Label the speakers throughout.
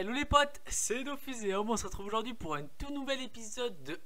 Speaker 1: Hello les potes, c'est Dofus et on se retrouve aujourd'hui pour un tout nouvel épisode de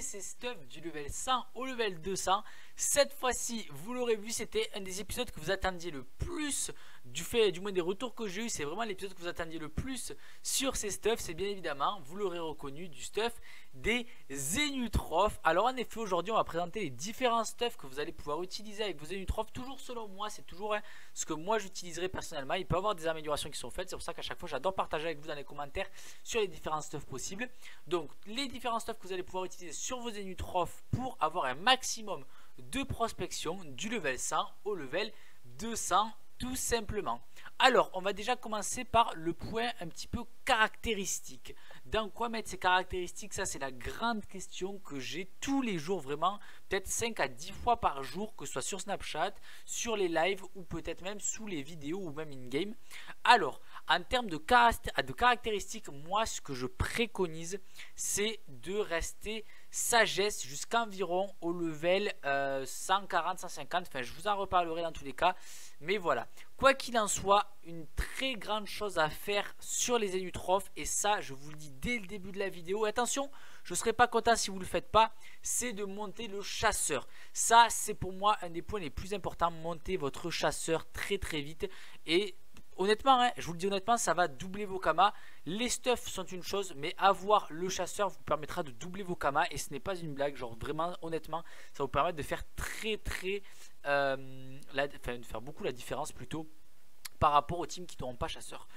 Speaker 1: ses stuffs du level 100 au level 200 Cette fois-ci, vous l'aurez vu, c'était un des épisodes que vous attendiez le plus du fait, du moins des retours que j'ai eu, c'est vraiment l'épisode que vous attendiez le plus sur ces stuffs. C'est bien évidemment, vous l'aurez reconnu, du stuff des Zenutrophes. Alors en effet, aujourd'hui, on va présenter les différents stuffs que vous allez pouvoir utiliser avec vos Zenutrophes. Toujours selon moi, c'est toujours hein, ce que moi j'utiliserai personnellement. Il peut y avoir des améliorations qui sont faites. C'est pour ça qu'à chaque fois, j'adore partager avec vous dans les commentaires sur les différents stuffs possibles. Donc, les différents stuffs que vous allez pouvoir utiliser sur vos Zenutrophes pour avoir un maximum de prospection du level 100 au level 200 tout simplement. Alors, on va déjà commencer par le point un petit peu caractéristique. Dans quoi mettre ces caractéristiques? Ça, c'est la grande question que j'ai tous les jours, vraiment, peut-être 5 à 10 fois par jour, que ce soit sur Snapchat, sur les lives ou peut-être même sous les vidéos ou même in-game. Alors, en termes de, caractéristiques, moi, ce que je préconise, c'est de rester sagesse jusqu'environ au level 140-150. Euh, enfin, je vous en reparlerai dans tous les cas. Mais voilà. Quoi qu'il en soit, une très grande chose à faire sur les énutrophes. Et ça, je vous le dis dès le début de la vidéo. attention, je ne serai pas content si vous ne le faites pas. C'est de monter le chasseur. Ça, c'est pour moi un des points les plus importants. Monter votre chasseur très très vite. Et honnêtement, hein, je vous le dis honnêtement, ça va doubler vos kamas. Les stuffs sont une chose, mais avoir le chasseur vous permettra de doubler vos kamas. Et ce n'est pas une blague, genre vraiment, honnêtement, ça vous permet de faire très très... Euh, enfin, de faire beaucoup la différence plutôt par rapport aux teams qui n'auront pas chasseur.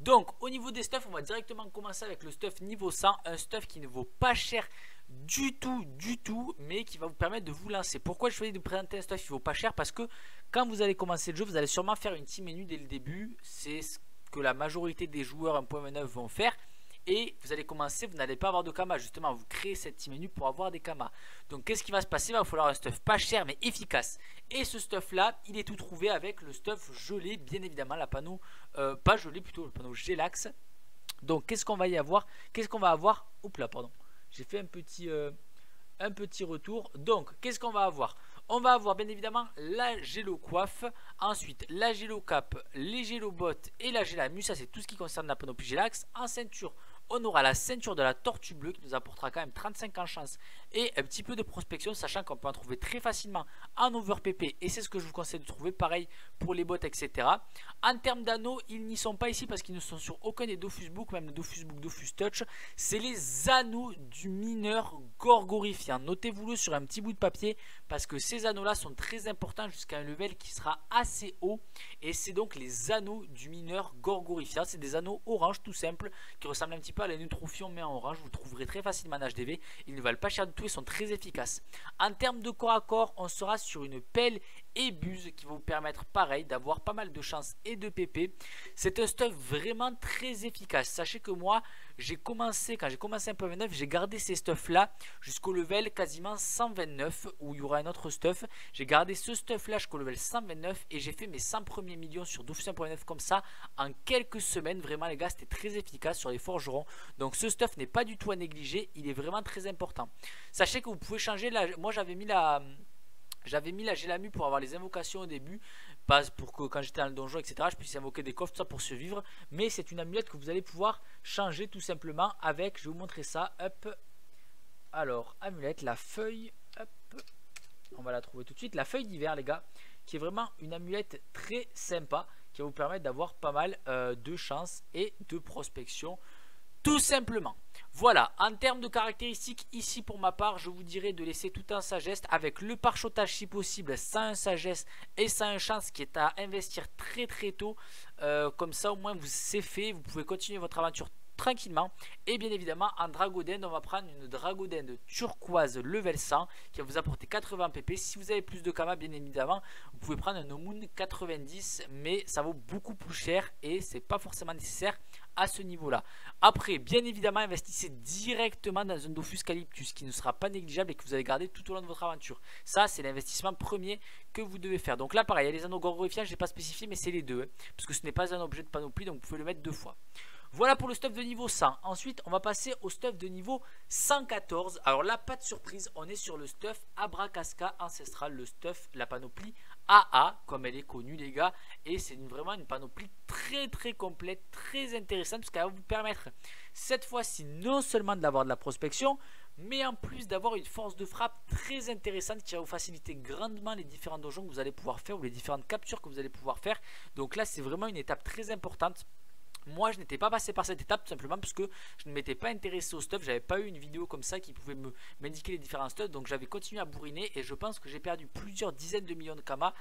Speaker 1: Donc au niveau des stuffs, on va directement commencer avec le stuff niveau 100, un stuff qui ne vaut pas cher du tout, du tout, mais qui va vous permettre de vous lancer. Pourquoi je choisis de présenter un stuff qui vaut pas cher? Parce que quand vous allez commencer le jeu, vous allez sûrement faire une team menu dès le début. C'est ce que la majorité des joueurs 1.29 vont faire. Et vous allez commencer, vous n'allez pas avoir de kama. Justement, vous créez cette team menu pour avoir des kamas. Donc, qu'est-ce qui va se passer? Il va falloir un stuff pas cher mais efficace. Et ce stuff là, il est tout trouvé avec le stuff gelé, bien évidemment, la panneau, euh, pas gelé plutôt, le panneau Gelax. Donc, qu'est-ce qu'on va y avoir? Qu'est-ce qu'on va avoir Oups là, pardon? J'ai fait un petit, euh, un petit retour. Donc, qu'est-ce qu'on va avoir? On va avoir bien évidemment la gélo coiffe, ensuite la gélo cap, les gélo bottes et la gélamus. Ça, c'est tout ce qui concerne la panoplie Gelax. En ceinture, on aura la ceinture de la tortue bleue qui nous apportera quand même 35 en chance et un petit peu de prospection, sachant qu'on peut en trouver très facilement en overpp et c'est ce que je vous conseille de trouver, pareil pour les bottes, etc. En termes d'anneaux, ils n'y sont pas ici parce qu'ils ne sont sur aucun des Dofus Book, même le Dofus Book, Dofus Touch. C'est les anneaux du mineur gorgorifiant. Notez-vous-le sur un petit bout de papier parce que ces anneaux-là sont très importants jusqu'à un level qui sera assez haut et c'est donc les anneaux du mineur gorgorifiant. C'est des anneaux orange tout simple qui ressemblent un petit peu à la Neutrophion mais en orange. Vous trouverez très facilement en HDV. Ils ne valent pas cher du tout, ils sont très efficaces. En termes de corps à corps, on sera sur une pelle et buse qui va vous permettre pareil d'avoir pas mal de chance et de PP. C'est un stuff vraiment très efficace. Sachez que moi, j'ai commencé, quand j'ai commencé un peu 29, j'ai gardé ces stuffs là jusqu'au level quasiment 129 où il y aura un autre stuff. J'ai gardé ce stuff là jusqu'au level 129 et j'ai fait mes 100 premiers millions sur 12.9 comme ça en quelques semaines. Vraiment les gars, c'était très efficace sur les forgerons. Donc ce stuff n'est pas du tout à négliger, il est vraiment très important. Sachez que vous pouvez changer, la... moi j'avais mis la... J'avais mis la Gélamu pour avoir les invocations au début, pas pour que quand j'étais dans le donjon, etc., je puisse invoquer des coffres, tout ça pour survivre. Mais c'est une amulette que vous allez pouvoir changer tout simplement avec, je vais vous montrer ça. Alors, amulette, la feuille. On va la trouver tout de suite. La feuille d'hiver, les gars, qui est vraiment une amulette très sympa, qui va vous permettre d'avoir pas mal euh, de chance et de prospection tout simplement. Voilà, en termes de caractéristiques, ici pour ma part, je vous dirais de laisser tout un sagesse avec le parchotage si possible, sans un sagesse et sans un chance qui est à investir très très tôt. Euh, comme ça au moins vous c'est fait, vous pouvez continuer votre aventure tranquillement. Et bien évidemment, en Dragodend, on va prendre une Dragodend turquoise level 100 qui va vous apporter 80 pp. Si vous avez plus de Kama, bien évidemment, vous pouvez prendre un Omoon 90, mais ça vaut beaucoup plus cher et c'est pas forcément nécessaire à ce niveau-là. Après, bien évidemment, investissez directement dans un Dofus Calyptus qui ne sera pas négligeable et que vous allez garder tout au long de votre aventure. Ça, c'est l'investissement premier que vous devez faire. Donc là, pareil, il y a les anneaux gorgorifiants, je n'ai pas spécifié, mais c'est les deux. Hein, parce que ce n'est pas un objet de panoplie, donc vous pouvez le mettre deux fois. Voilà pour le stuff de niveau 100. Ensuite, on va passer au stuff de niveau 114. Alors là, pas de surprise, on est sur le stuff Abracasca ancestral, le stuff, la panoplie AA, comme elle est connue les gars. Et c'est vraiment une panoplie très très complète, très intéressante, parce qu'elle va vous permettre cette fois-ci non seulement d'avoir de la prospection, mais en plus d'avoir une force de frappe très intéressante qui va vous faciliter grandement les différents donjons que vous allez pouvoir faire ou les différentes captures que vous allez pouvoir faire. Donc là c'est vraiment une étape très importante moi, je n'étais pas passé par cette étape tout simplement parce que je ne m'étais pas intéressé au stuff. J'avais pas eu une vidéo comme ça qui pouvait m'indiquer les différents stuff. Donc, j'avais continué à bourriner et je pense que j'ai perdu plusieurs dizaines de millions de kamas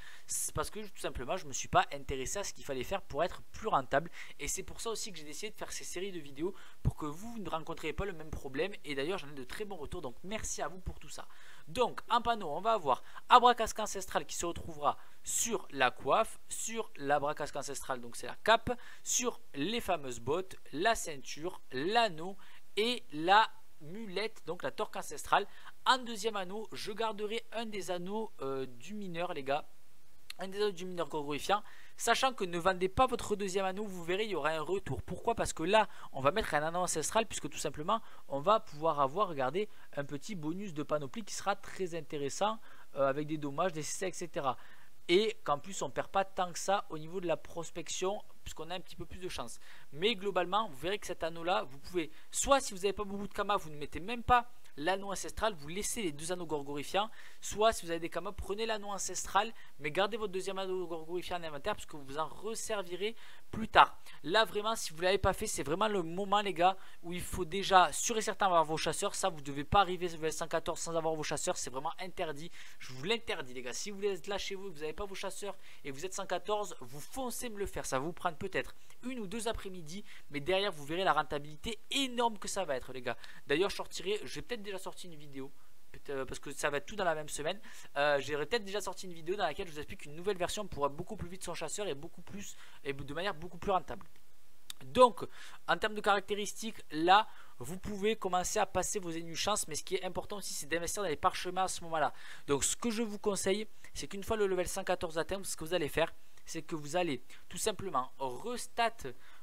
Speaker 1: parce que tout simplement, je me suis pas intéressé à ce qu'il fallait faire pour être plus rentable. Et c'est pour ça aussi que j'ai décidé de faire ces séries de vidéos pour que vous ne rencontriez pas le même problème. Et d'ailleurs, j'en ai de très bons retours. Donc, merci à vous pour tout ça. Donc, en panneau, on va avoir Abracasque ancestral qui se retrouvera sur la coiffe, sur l'abracasque ancestral, donc c'est la cape, sur les fameuses bottes, la ceinture, l'anneau et la mulette, donc la torque ancestrale. En deuxième anneau, je garderai un des anneaux euh, du mineur, les gars. Un des anneaux du mineur gorgorifiant. Sachant que ne vendez pas votre deuxième anneau, vous verrez, il y aura un retour. Pourquoi? Parce que là, on va mettre un anneau ancestral, puisque tout simplement, on va pouvoir avoir, regardez, un petit bonus de panoplie qui sera très intéressant, euh, avec des dommages, des CC, etc et qu'en plus on perd pas tant que ça au niveau de la prospection puisqu'on a un petit peu plus de chance. Mais globalement, vous verrez que cet anneau là, vous pouvez, soit si vous n'avez pas beaucoup de kamas, vous ne mettez même pas l'anneau ancestral, vous laissez les deux anneaux gorgorifiants. Soit si vous avez des kamas, prenez l'anneau ancestral, mais gardez votre deuxième anneau gorgorifiant en inventaire parce que vous en resservirez plus tard. Là vraiment, si vous ne l'avez pas fait, c'est vraiment le moment les gars où il faut déjà sûr et certain avoir vos chasseurs. Ça, vous ne devez pas arriver level 114 sans avoir vos chasseurs, c'est vraiment interdit. Je vous l'interdis les gars. Si vous êtes là chez vous, vous n'avez pas vos chasseurs et vous êtes 114, vous foncez me le faire. Ça va vous prendre peut-être une ou deux après-midi, mais derrière vous verrez la rentabilité énorme que ça va être les gars. D'ailleurs, je sortirai, je vais peut-être déjà sorti une vidéo euh, parce que ça va être tout dans la même semaine. Euh, J'ai peut-être déjà sorti une vidéo dans laquelle je vous explique une nouvelle version pour beaucoup plus vite son chasseur et beaucoup plus et de manière beaucoup plus rentable. Donc, en termes de caractéristiques, là, vous pouvez commencer à passer vos ennemis chance, mais ce qui est important aussi, c'est d'investir dans les parchemins à ce moment-là. Donc, ce que je vous conseille, c'est qu'une fois le level 114 atteint, ce que vous allez faire, c'est que vous allez tout simplement restat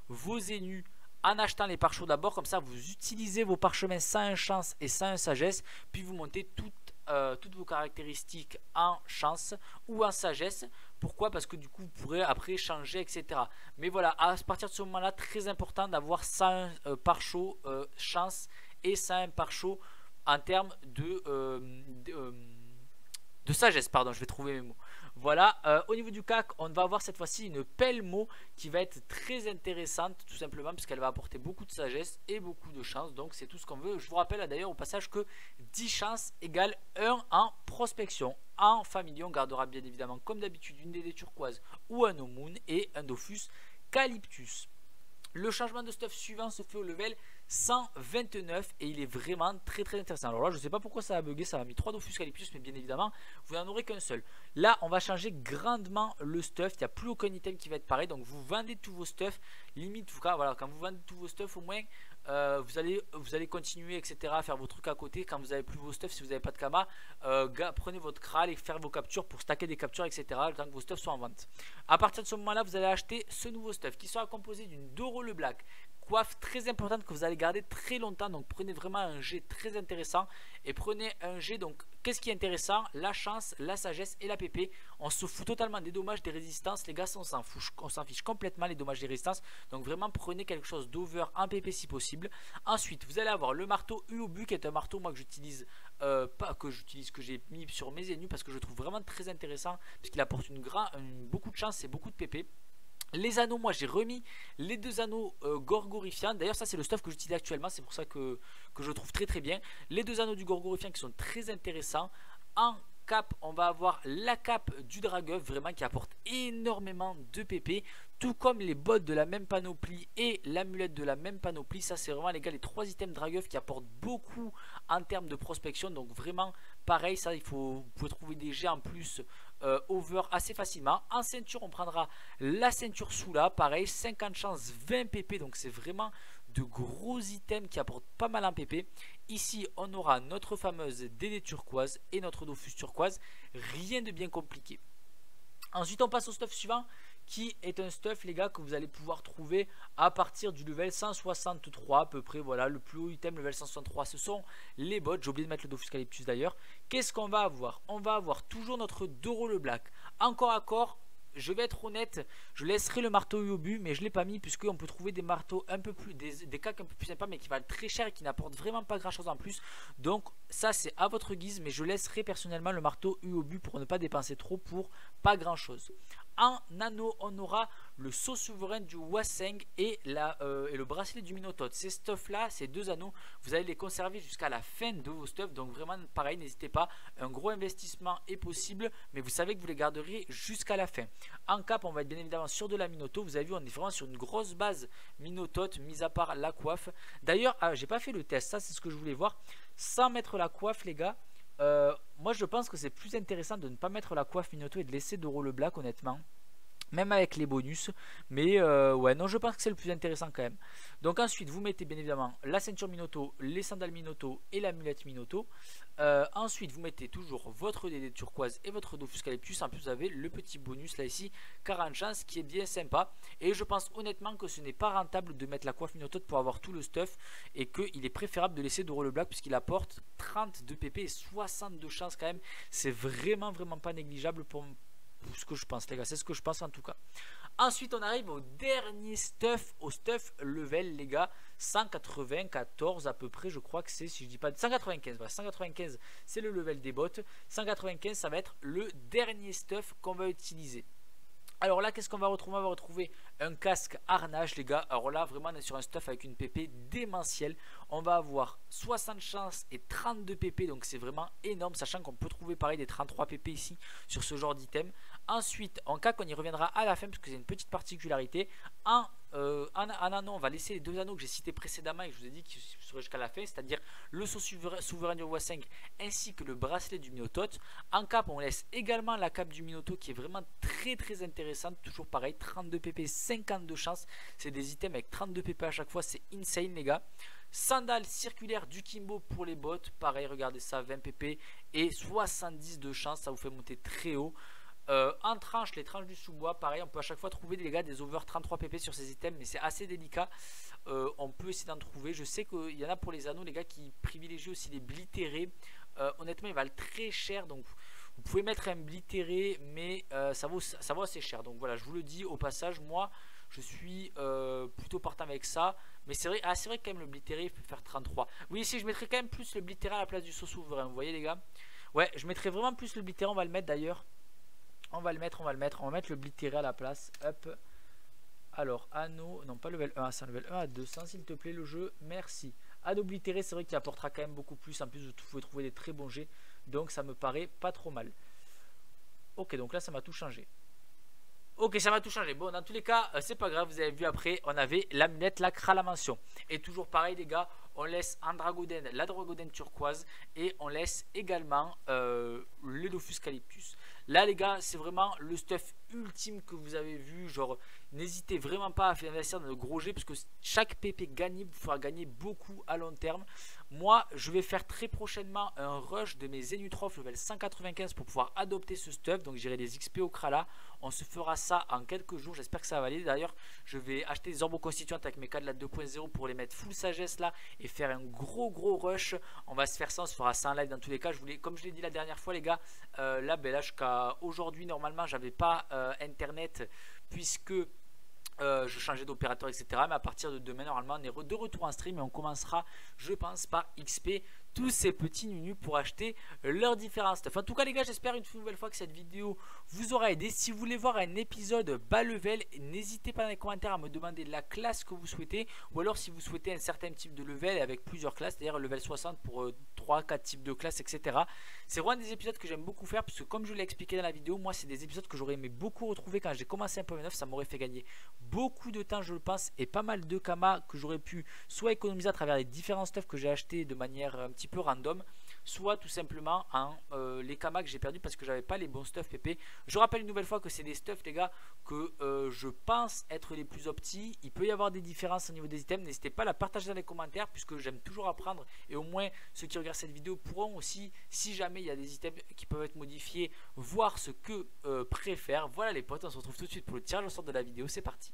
Speaker 1: vos ennemis en achetant les parchemins d'abord. Comme ça, vous utilisez vos parchemins sans chance et sans sagesse. Puis vous montez toutes, euh, vos caractéristiques en chance ou en sagesse. Pourquoi? Parce que du coup, vous pourrez après changer, etc. Mais voilà, à partir de ce moment-là, très important d'avoir 100 euh, parchos euh, chance et 100 parchos en termes de, de, de sagesse. Pardon, je vais trouver mes mots. Voilà, euh, au niveau du CAC, on va avoir cette fois-ci une pelle mot qui va être très intéressante, tout simplement, puisqu'elle va apporter beaucoup de sagesse et beaucoup de chance. Donc, c'est tout ce qu'on veut. Je vous rappelle d'ailleurs au passage que 10 chances égale 1 en prospection. En familier, on gardera bien évidemment, comme d'habitude, une des turquoises ou un Omoon et un Dofus Calyptus. Le changement de stuff suivant se fait au level 129 et il est vraiment très très intéressant. Alors là, je ne sais pas pourquoi ça a bugué, ça a mis 3 Dofus Calyptus, mais bien évidemment, vous n'en aurez qu'un seul. Là, on va changer grandement le stuff. Il n'y a plus aucun item qui va être pareil. Donc, vous vendez tous vos stuff. Limite, voilà, quand vous vendez tous vos stuff, au moins, euh, vous, allez, continuer, etc. à faire vos trucs à côté. Quand vous n'avez plus vos stuff, si vous n'avez pas de kama, euh, prenez votre kral et faire vos captures pour stacker des captures, etc. Quand vos stuff sont en vente. À partir de ce moment-là, vous allez acheter ce nouveau stuff qui sera composé d'une Doro le Black, très importante que vous allez garder très longtemps. Donc prenez vraiment un jet très intéressant et prenez un jet. Donc qu'est-ce qui est intéressant? La chance, la sagesse et la PP. On se fout totalement des dommages, des résistances. Les gars, on s'en on s'en fiche complètement les dommages des résistances. Donc vraiment prenez quelque chose d'over en PP si possible. Ensuite, vous allez avoir le marteau Uobu qui est un marteau moi que j'utilise euh, pas que j'utilise que j'ai mis sur mes ennemis parce que je trouve vraiment très intéressant parce qu'il apporte une, grand, beaucoup de chance et beaucoup de PP. Les anneaux, moi j'ai remis les deux anneaux euh. D'ailleurs, ça c'est le stuff que j'utilise actuellement, c'est pour ça que, je trouve très très bien. Les deux anneaux du gorgorifiant qui sont très intéressants. En cap, on va avoir la cape du dragueuf, vraiment qui apporte énormément de PP. Tout comme les bottes de la même panoplie et l'amulette de la même panoplie. Ça c'est vraiment les gars les trois items dragueuf qui apportent beaucoup en termes de prospection. Donc vraiment pareil, ça il faut, vous pouvez trouver des jets en plus euh, over assez facilement. En ceinture, on prendra la ceinture sous là, pareil, 50 chances, 20 pp, donc c'est vraiment de gros items qui apportent pas mal en pp. Ici, on aura notre fameuse DD turquoise et notre Dofus turquoise, rien de bien compliqué. Ensuite, on passe au stuff suivant qui est un stuff les gars que vous allez pouvoir trouver à partir du level 163 à peu près voilà le plus haut item level 163 ce sont les bots j'ai oublié de mettre le Dofus Calyptus d'ailleurs qu'est-ce qu'on va avoir? On va avoir toujours notre Doro le Black encore à corps, je vais être honnête, je laisserai le marteau Uobu, mais je l'ai pas mis puisque on peut trouver des marteaux un peu plus, des, des cacs un peu plus sympas, mais qui valent très cher et qui n'apportent vraiment pas grand chose en plus. Donc ça c'est à votre guise, mais je laisserai personnellement le marteau Uobu pour ne pas dépenser trop pour pas grand chose. En nano, on aura le saut souverain du Waseng et, euh, le bracelet du Minotaur. Ces stuffs là, ces deux anneaux, vous allez les conserver jusqu'à la fin de vos stuffs. Donc vraiment, pareil, n'hésitez pas. Un gros investissement est possible, mais vous savez que vous les garderez jusqu'à la fin. En cap, on va être bien évidemment sur de la Minotaur. Vous avez vu, on est vraiment sur une grosse base Minotaur, mis à part la coiffe. D'ailleurs, ah, j'ai pas fait le test, ça c'est ce que je voulais voir. Sans mettre la coiffe, les gars, euh, moi je pense que c'est plus intéressant de ne pas mettre la coiffe Minoto et de laisser Doro le Black honnêtement même avec les bonus. Mais euh, ouais, non, je pense que c'est le plus intéressant quand même. Donc ensuite, vous mettez bien évidemment la ceinture Minoto, les sandales Minoto et l'amulette Minoto. Euh, ensuite, vous mettez toujours votre DD turquoise et votre Dofus Calyptus. En plus, vous avez le petit bonus là ici, 40 chance, qui est bien sympa. Et je pense honnêtement que ce n'est pas rentable de mettre la coiffe Minoto pour avoir tout le stuff. Et qu'il est préférable de laisser Doro le Black puisqu'il apporte 30 de PP et 60 de chance quand même. C'est vraiment, vraiment pas négligeable pour ce que je pense, les gars. C'est ce que je pense en tout cas. Ensuite, on arrive au dernier stuff, au stuff level, les gars. 194 à peu près, je crois que c'est, si je dis pas 195, 195 c'est le level des bots. 195 ça va être le dernier stuff qu'on va utiliser. Alors là, qu'est-ce qu'on va retrouver? On va retrouver un casque harnage, les gars. Alors là, vraiment, on est sur un stuff avec une PP démentielle. On va avoir 60 chances et 32 PP, donc c'est vraiment énorme, sachant qu'on peut trouver pareil des 33 PP ici sur ce genre d'item. Ensuite, en cas qu'on y reviendra à la fin, parce que c'est une petite particularité, en, euh, anneau, on va laisser les deux anneaux que j'ai cités précédemment et que je vous ai dit qu'ils seraient jusqu'à la fin, c'est-à-dire le saut souverain, du roi 5 ainsi que le bracelet du Minotaute. En cap, on laisse également la cape du Minotaute qui est vraiment très très intéressante, toujours pareil, 32 pp, 52 chances, c'est des items avec 32 pp à chaque fois, c'est insane les gars. Sandales circulaires du Kimbo pour les bottes, pareil, regardez ça, 20 pp et 70 de chance, ça vous fait monter très haut. Euh, en tranche, les tranches du sous-bois, pareil, on peut à chaque fois trouver des, gars, des over 33 pp sur ces items, mais c'est assez délicat. Euh, on peut essayer d'en trouver. Je sais qu'il y en a pour les anneaux, les gars, qui privilégient aussi les blitérés. Euh, honnêtement, ils valent très cher, donc vous pouvez mettre un blitéré, mais ça, vaut, ça vaut assez cher. Donc voilà, je vous le dis au passage, moi, je suis plutôt partant avec ça. Mais c'est vrai, ah, vrai que quand même le blitéré, il peut faire 33. Oui, ici, je mettrais quand même plus le blitéré à la place du saut souverain, vous voyez les gars Ouais, je mettrais vraiment plus le blitéré, on va le mettre d'ailleurs. On va le mettre, on va le mettre. On va mettre le blitéré à la place. Hop. Alors, anneau, non pas level 1, c'est un level 1 à 200 s'il te plaît le jeu, merci. Anneau oblitéré, c'est vrai qu'il apportera quand même beaucoup plus. En plus, vous pouvez trouver des très bons jets. Donc, ça me paraît pas trop mal. Ok, donc là, ça m'a tout changé. Ok, ça m'a tout changé. Bon, dans tous les cas, euh, c'est pas grave. Vous avez vu après, on avait la lunette, la la mention. Et toujours pareil, les gars, on laisse Andragoden, la Dragoden turquoise. Et on laisse également euh, le Dofus Calyptus. Là, les gars, c'est vraiment le stuff ultime que vous avez vu. Genre, n'hésitez vraiment pas à faire investir dans le gros jet parce que chaque PP gagné vous fera gagner beaucoup à long terme. Moi, je vais faire très prochainement un rush de mes Zenutrof level 195 pour pouvoir adopter ce stuff. Donc, j'irai des XP au Krala. On se fera ça en quelques jours. J'espère que ça va aller. D'ailleurs, je vais acheter des orbes constituantes avec mes la 2.0 pour les mettre full sagesse là et faire un gros gros rush. On va se faire ça. On se fera ça en live dans tous les cas. Je voulais, comme je l'ai dit la dernière fois, les gars, euh, là, ben là jusqu'à aujourd'hui, normalement, j'avais pas euh, internet puisque euh, je changeais d'opérateur, etc. Mais à partir de demain, normalement, on est de retour en stream et on commencera, je pense, par XP tous ces petits nunus pour acheter leurs différents stuff. En tout cas les gars j'espère une nouvelle fois que cette vidéo vous aura aidé. Si vous voulez voir un épisode bas level, n'hésitez pas dans les commentaires à me demander la classe que vous souhaitez. Ou alors si vous souhaitez un certain type de level avec plusieurs classes, c'est-à-dire level 60 pour 3-4 euh, types de classes, etc. C'est vraiment des épisodes que j'aime beaucoup faire parce que comme je l'ai expliqué dans la vidéo, moi c'est des épisodes que j'aurais aimé beaucoup retrouver quand j'ai commencé un peu 9. Ça m'aurait fait gagner beaucoup de temps je le pense et pas mal de kamas que j'aurais pu soit économiser à travers les différents stuff que j'ai acheté de manière un petit peu random, soit tout simplement en euh, les kamas que j'ai perdu parce que j'avais pas les bons stuff PP. Je rappelle une nouvelle fois que c'est des stuff les gars que euh, je pense être les plus optis. Il peut y avoir des différences au niveau des items. N'hésitez pas à la partager dans les commentaires puisque j'aime toujours apprendre et au moins ceux qui regardent cette vidéo pourront aussi, si jamais il y a des items qui peuvent être modifiés, voir ce que euh, préfèrent. Voilà les potes, on se retrouve tout de suite pour le tirage au sort de la vidéo. C'est parti.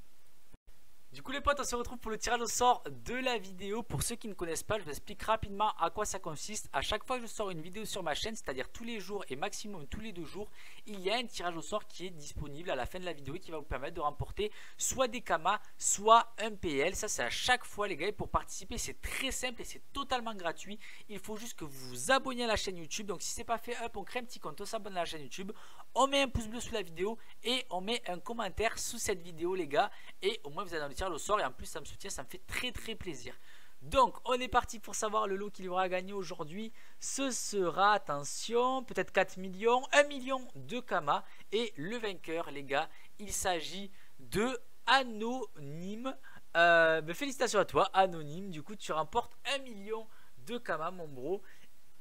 Speaker 1: Du coup les potes on se retrouve pour le tirage au sort de la vidéo. Pour ceux qui ne connaissent pas je vous explique rapidement à quoi ça consiste. À chaque fois que je sors une vidéo sur ma chaîne C'est à dire tous les jours et maximum tous les deux jours Il y a un tirage au sort qui est disponible à la fin de la vidéo Qui va vous permettre de remporter soit des kamas soit un PL Ça c'est à chaque fois les gars. Et pour participer c'est très simple et c'est totalement gratuit. Il faut juste que vous vous abonniez à la chaîne YouTube. Donc si c'est pas fait hop on crée un petit compte on s'abonne à la chaîne YouTube. On met un pouce bleu sous la vidéo et on met un commentaire sous cette vidéo les gars. Et au moins vous allez dans tirage au sort et en plus ça me soutient, ça me fait très très plaisir. Donc on est parti pour savoir le lot qu'il aura gagné aujourd'hui. Ce sera, attention, peut-être 4 millions, 1 million de Kama. Et le vainqueur les gars, il s'agit de Anonyme. Euh, ben, félicitations à toi Anonyme, du coup tu remportes 1 million de Kama mon bro.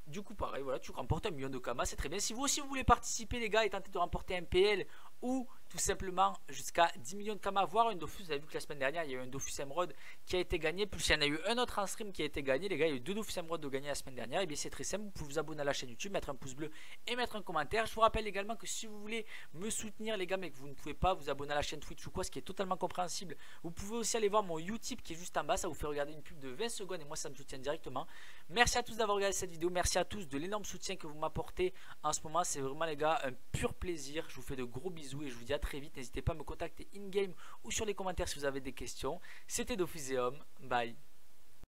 Speaker 1: Du coup, pareil, voilà, tu remportes un million de Kama, c'est très bien. Si vous aussi vous voulez participer, les gars, et tenter de remporter un PL ou tout simplement jusqu'à 10 millions de Kama, voire un Dofus. Vous avez vu que la semaine dernière, il y a eu un Dofus Emerald qui a été gagné. Plus il y en a eu un autre en stream qui a été gagné. Les gars, il y a eu deux Dofus Emerald de gagner la semaine dernière. Et bien c'est très simple. Vous pouvez vous abonner à la chaîne YouTube, mettre un pouce bleu et mettre un commentaire. Je vous rappelle également que si vous voulez me soutenir, les gars, mais que vous ne pouvez pas vous abonner à la chaîne Twitch ou quoi, ce qui est totalement compréhensible, vous pouvez aussi aller voir mon YouTube qui est juste en bas. Ça vous fait regarder une pub de 20 secondes et moi, ça me soutient directement. Merci à tous d'avoir regardé cette vidéo. Merci à tous de l'énorme soutien que vous m'apportez en ce moment. C'est vraiment, les gars, un pur plaisir. Je vous fais de gros bisous et je vous dis à très vite. N'hésitez pas à me contacter in-game ou sur les commentaires si vous avez des questions. C'était Dophyseum. Bye.